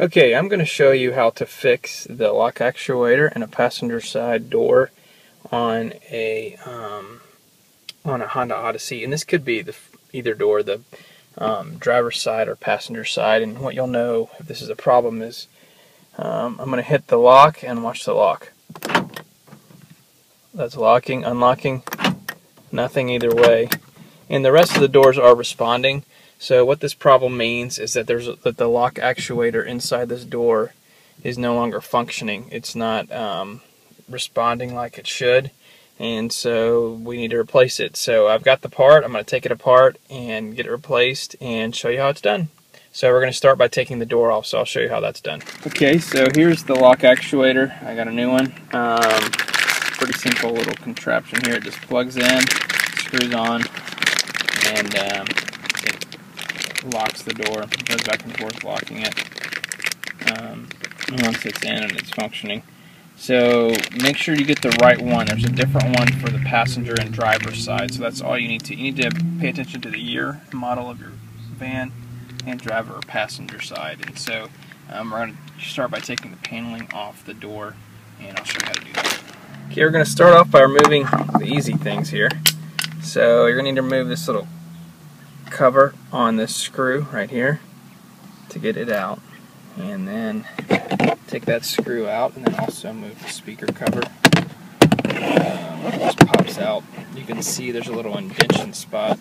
Okay, I'm going to show you how to fix the lock actuator and a passenger side door on a um, on a Honda Odyssey, and this could be the either door, the um, driver's side or passenger side. And what you'll know if this is a problem is um, I'm going to hit the lock and watch the lock. That's locking, unlocking, nothing either way, and the rest of the doors are responding. So what this problem means is that there's that the lock actuator inside this door is no longer functioning. It's not um, responding like it should, and so we need to replace it. So I've got the part. I'm going to take it apart and get it replaced and show you how it's done. So we're going to start by taking the door off. So I'll show you how that's done. Okay, so here's the lock actuator. I got a new one. Um, pretty simple little contraption here. It just plugs in, screws on, and um, locks the door, goes back and forth locking it um, once it's in and it's functioning. So make sure you get the right one. There's a different one for the passenger and driver side. So that's all you need to. You need to pay attention to the year, model of your van, and driver or passenger side. And so um, we're going to start by taking the paneling off the door, and I'll show you how to do that. Okay, we're going to start off by removing the easy things here. So you're going to need to remove this little cover on this screw right here to get it out. And then take that screw out and then also move the speaker cover. Um, just pops out. You can see there's a little indention spot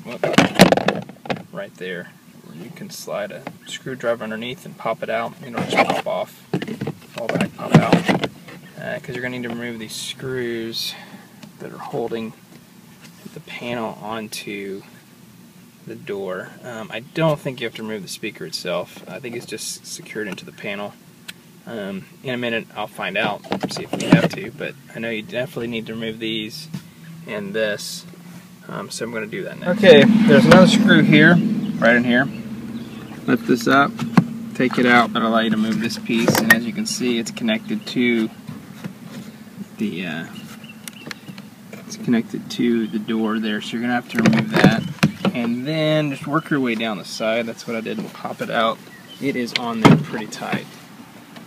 right there you can slide a screwdriver underneath and pop it out. And it'll just pop off fall back pop out. Because uh, you're going to need to remove these screws that are holding the panel onto the door. Um, I don't think you have to remove the speaker itself. I think it's just secured into the panel. Um, in a minute I'll find out, see if we have to, but I know you definitely need to remove these and this, um, so I'm going to do that next. Okay, there's another screw here, right in here. Lift this up, take it out, that'll allow you to move this piece, and as you can see it's connected to the uh, it's connected to the door there, so you're going to have to remove that and then just work your way down the side. That's what I did and pop it out. It is on there pretty tight.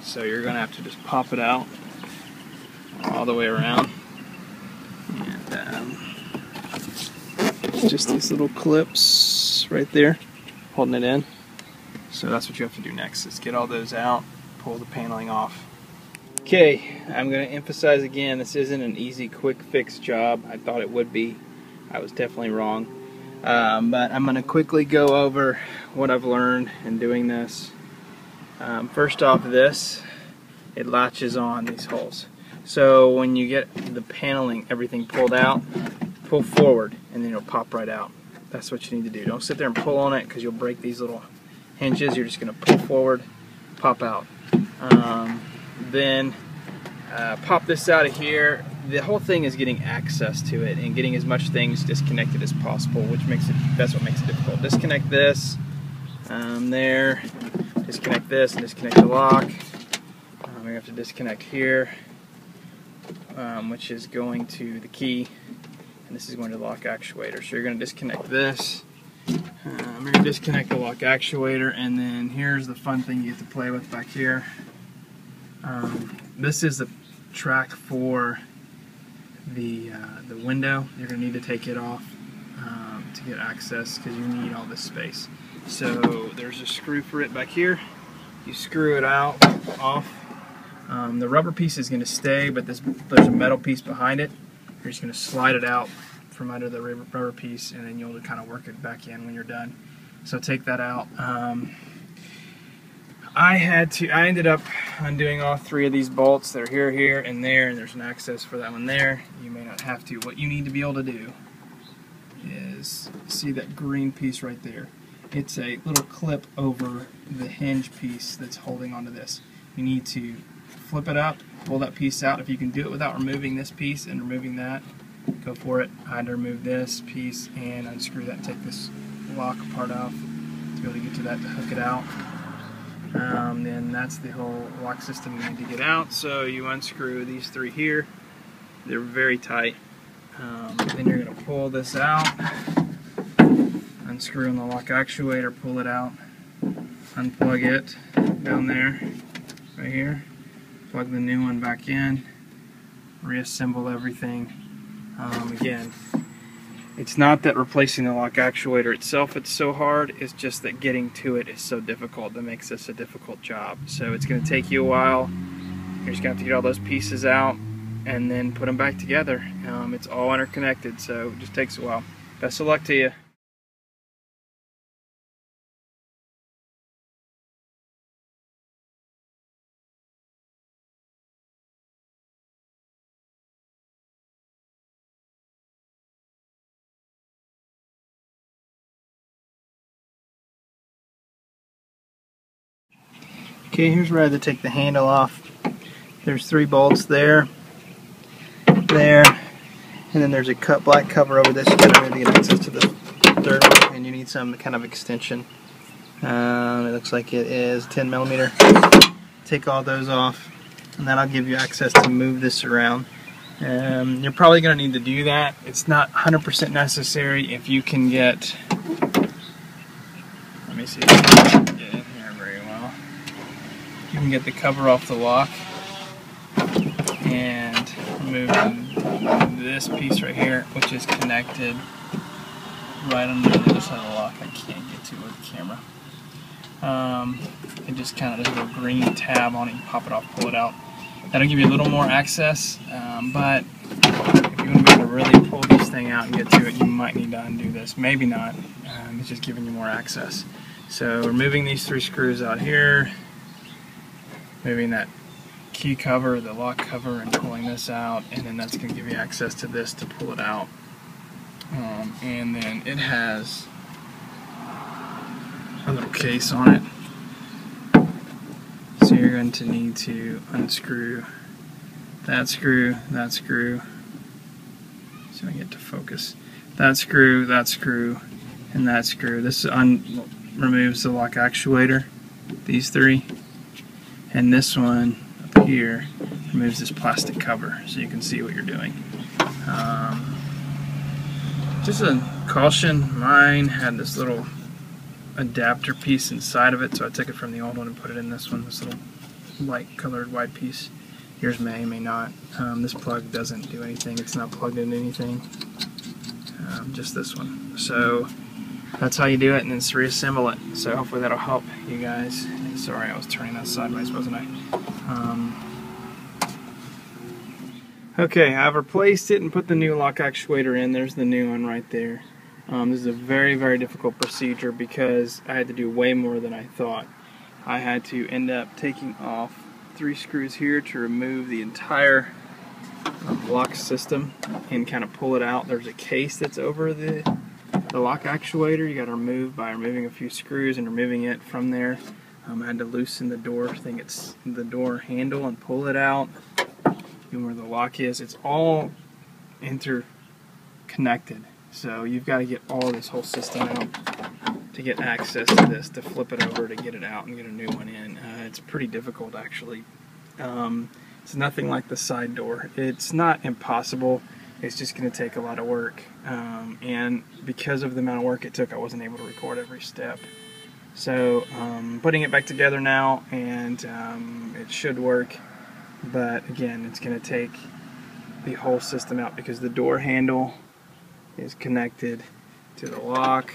So you're going to have to just pop it out all the way around. And um, just these little clips right there holding it in. So that's what you have to do next is get all those out, pull the paneling off. Okay, I'm going to emphasize again, this isn't an easy quick fix job. I thought it would be. I was definitely wrong. Um, but I'm going to quickly go over what I've learned in doing this. Um, first off this, it latches on these holes. So when you get the paneling, everything pulled out, pull forward and then it'll pop right out. That's what you need to do. Don't sit there and pull on it because you'll break these little hinges. You're just going to pull forward, pop out. Um, then uh, pop this out of here the whole thing is getting access to it and getting as much things disconnected as possible, which makes it that's what makes it difficult. Disconnect this um, there, disconnect this, and disconnect the lock. Um, we have to disconnect here, um, which is going to the key, and this is going to the lock actuator. So you're going to disconnect this. Um, you're going to disconnect the lock actuator, and then here's the fun thing you get to play with back here. Um, this is the track for the, uh, the window. You're going to need to take it off um, to get access because you need all this space. So there's a screw for it back here. You screw it out, off. Um, the rubber piece is going to stay, but this, there's a metal piece behind it. You're just going to slide it out from under the rubber piece, and then you'll kind of work it back in when you're done. So take that out. Um, I had to, I ended up undoing all three of these bolts that are here, here, and there, and there's an access for that one there. You may not have to. What you need to be able to do is, see that green piece right there? It's a little clip over the hinge piece that's holding onto this. You need to flip it up, pull that piece out. If you can do it without removing this piece and removing that, go for it. I had to remove this piece and unscrew that take this lock part off to be able to get to that to hook it out. Um, then that's the whole lock system you need to get out. So you unscrew these three here. They're very tight. Um, then you're going to pull this out, unscrew the lock actuator, pull it out, unplug it, down there, right here. Plug the new one back in, reassemble everything. Um, again, it's not that replacing the lock actuator itself it's so hard, it's just that getting to it is so difficult that makes this a difficult job. So it's going to take you a while. You're just to have to get all those pieces out and then put them back together. Um, it's all interconnected, so it just takes a while. Best of luck to you. Okay, here's where I had to take the handle off. There's three bolts there, there, and then there's a cut black cover over this. Really get access to the third one, and you need some kind of extension. Um, it looks like it is 10 millimeter. Take all those off, and that'll give you access to move this around. Um, you're probably going to need to do that. It's not 100% necessary if you can get. Let me see if I can get in here very well. You can get the cover off the lock and remove this piece right here, which is connected right under the other side of the lock. I can't get to with the camera. Um, it just kind of there's a little green tab on it. You pop it off, pull it out. That'll give you a little more access, um, but if you want to be able to really pull this thing out and get to it, you might need to undo this. Maybe not. Um, it's just giving you more access. So removing these three screws out here, moving that key cover, the lock cover, and pulling this out, and then that's going to give you access to this to pull it out. Um, and then it has a little case on it. So you're going to need to unscrew that screw, that screw, so I get to focus. That screw, that screw, and that screw. This removes the lock actuator, these three, and this one up here removes this plastic cover so you can see what you're doing. Um, just a caution, mine had this little adapter piece inside of it, so I took it from the old one and put it in this one, this little light colored white piece. Yours may, may not. Um, this plug doesn't do anything, it's not plugged into anything. Um, just this one. So that's how you do it and then reassemble it. So hopefully that'll help you guys. Sorry, I was turning that sideways, wasn't I? Um, okay, I've replaced it and put the new lock actuator in. There's the new one right there. Um, this is a very, very difficult procedure because I had to do way more than I thought. I had to end up taking off three screws here to remove the entire lock system and kind of pull it out. There's a case that's over the, the lock actuator. You got to remove by removing a few screws and removing it from there. Um, I had to loosen the door thing. It's the door handle and pull it out. And where the lock is, it's all interconnected. So you've got to get all this whole system out to get access to this, to flip it over, to get it out and get a new one in. Uh, it's pretty difficult actually. Um, it's nothing like the side door. It's not impossible. It's just going to take a lot of work. Um, and because of the amount of work it took, I wasn't able to record every step. So um, putting it back together now and um, it should work. But again, it's going to take the whole system out because the door handle is connected to the lock,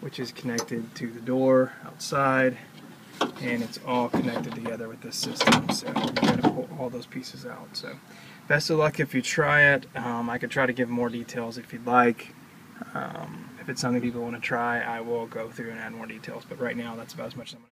which is connected to the door outside, and it's all connected together with this system. So you got to pull all those pieces out. So best of luck if you try it. Um, I could try to give more details if you'd like. Um, if it's something people want to try, I will go through and add more details. But right now, that's about as much as I'm going to.